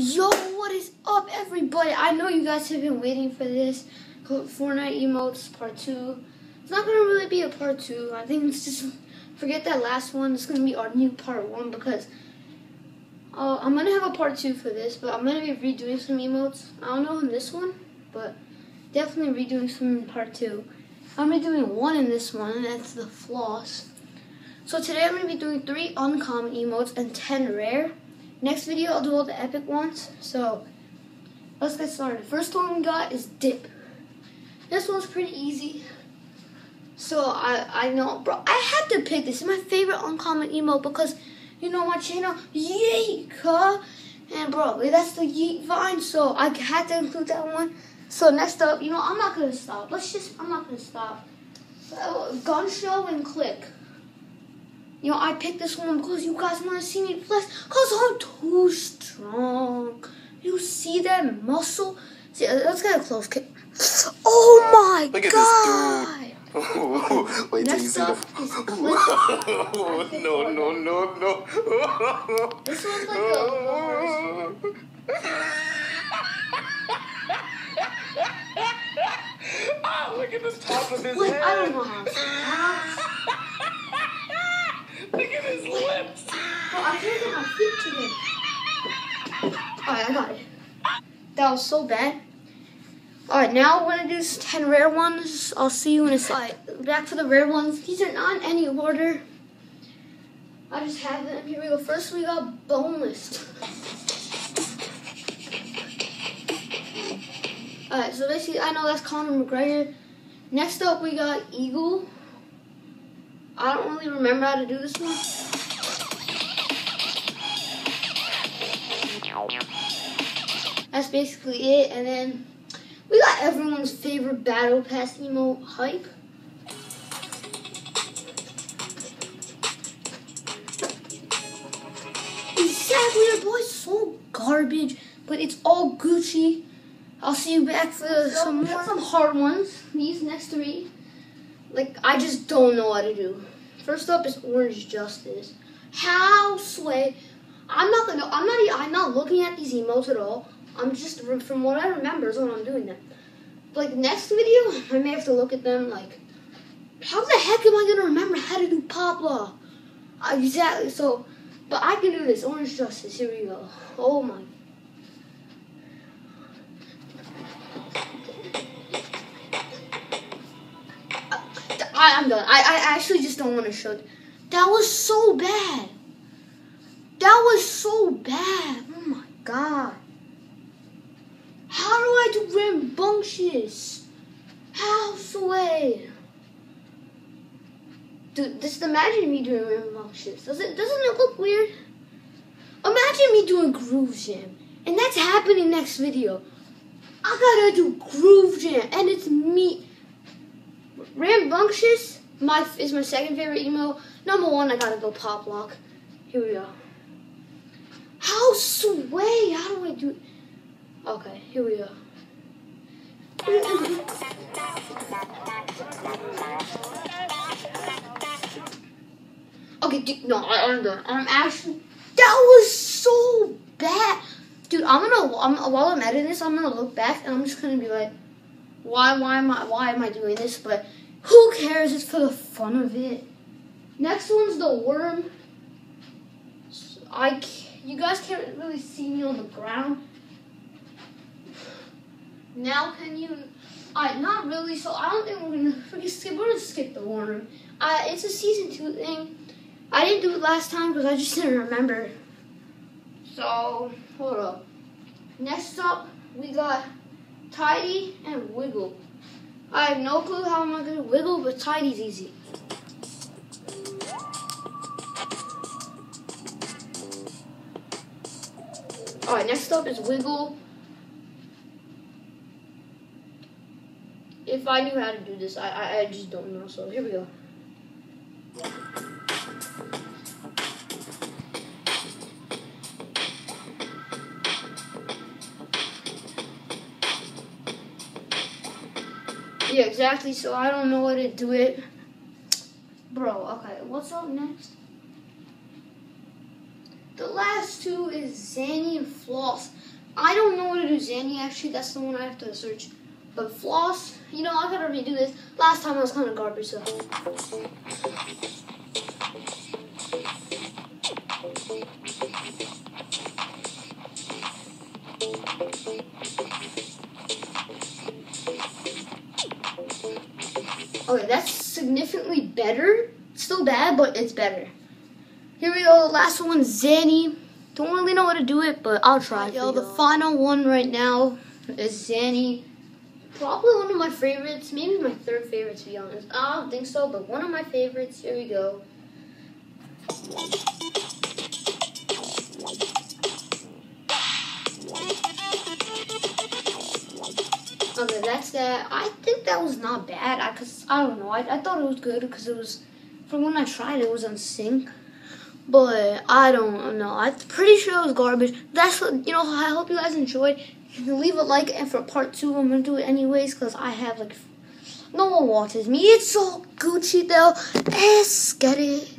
Yo, what is up, everybody? I know you guys have been waiting for this Fortnite emotes part two. It's not gonna really be a part two. I think it's just forget that last one. It's gonna be our new part one because uh, I'm gonna have a part two for this, but I'm gonna be redoing some emotes. I don't know in this one, but definitely redoing some in part two. I'm gonna be doing one in this one, and that's the floss. So today I'm gonna be doing three uncommon emotes and ten rare. Next video, I'll do all the epic ones. So, let's get started. First one we got is Dip. This one's pretty easy. So, I, I know, bro, I had to pick this. It's my favorite uncommon emote because, you know, my channel, Yeetka. And, bro, that's the Yeet Vine, so I had to include that one. So, next up, you know, I'm not going to stop. Let's just, I'm not going to stop. So, gun show and click. You know, I picked this one because you guys want to see me flex because I'm too strong. You see that muscle? See, uh, let's get a close kick. Oh my Look at god! this dude. Wait till you Next see the. no, no, no, no. This one's like a. Ah, look at the top of his Wait, head. I don't know how. to say it. look at his Bro, I can't get my feet to. Alright, I got it. That was so bad. Alright, now we're gonna do 10 rare ones. I'll see you in a sec. Alright, back for the rare ones. These are not in any order. I just have them. Here we go. First, we got boneless. Alright, so basically, I know that's Conor McGregor. Next up, we got Eagle. I don't really remember how to do this one. That's basically it. And then we got everyone's favorite Battle Pass emote hype. Exactly, your boy's so garbage, but it's all Gucci. I'll see you back for some more, some hard ones. These next three, like I just don't know what to do. First up is Orange Justice. How sway? I'm not gonna. I'm not. I'm not looking at these emotes at all. I'm just from what I remember is when I'm doing them. Like next video, I may have to look at them. Like, how the heck am I gonna remember how to do Pop Lock? Uh, exactly. So, but I can do this. Orange Justice. Here we go. Oh my. I, I'm done. I, I actually just don't want to show. That was so bad. That was so bad. Oh my god. How do I do rambunctious? How sway? Dude, just imagine me doing rambunctious. Does it doesn't it look weird? Imagine me doing groove jam. And that's happening next video. I gotta do groove jam and it's me Rambunctious my is my second favorite emo. Number one, I gotta go Pop Lock. Here we go. Sway? How do I do? it? Okay, here we go. Okay, dude, no, I, I'm done. I'm actually. That was so bad, dude. I'm gonna. I'm, while I'm editing this, I'm gonna look back and I'm just gonna be like, why, why am I, why am I doing this? But who cares? It's for the fun of it. Next one's the worm. I, ca- you guys can't really see me on the ground. Now can you? I not really. So I don't think we're gonna forget skip. We're gonna skip the worm. Uh, it's a season two thing. I didn't do it last time because I just didn't remember. So hold up. Next up, we got Tidy and Wiggle. I have no clue how I'm gonna wiggle, but Tidy's easy. Alright, next up is Wiggle. If I knew how to do this, I, I, I just don't know, so here we go. Yeah, exactly. So I don't know how to do it. Bro, okay, what's up next? The last two is Zany and Floss. I don't know what to do. Zany, actually, that's the one I have to search. But floss, you know, I gotta redo this. Last time I was kind of garbage, so. Okay, that's significantly better. Still bad, but it's better. Here we go. the Last one, Zany. Don't really know how to do it, but I'll try. Yo, the final one right now is Zany. Probably one of my favorites. Maybe my third favorite, to be honest. I don't think so, but one of my favorites. Here we go. Okay, that's that. I think that was not bad. I, cause I don't know. I, I thought it was good because it was from when I tried it, it was on sync. But I don't know. I'm pretty sure it was garbage. That's what you know. I hope you guys enjoyed. Leave a like, and for part two, I'm gonna do it anyways because I have like no one watches me. It's all Gucci though. Let's get it.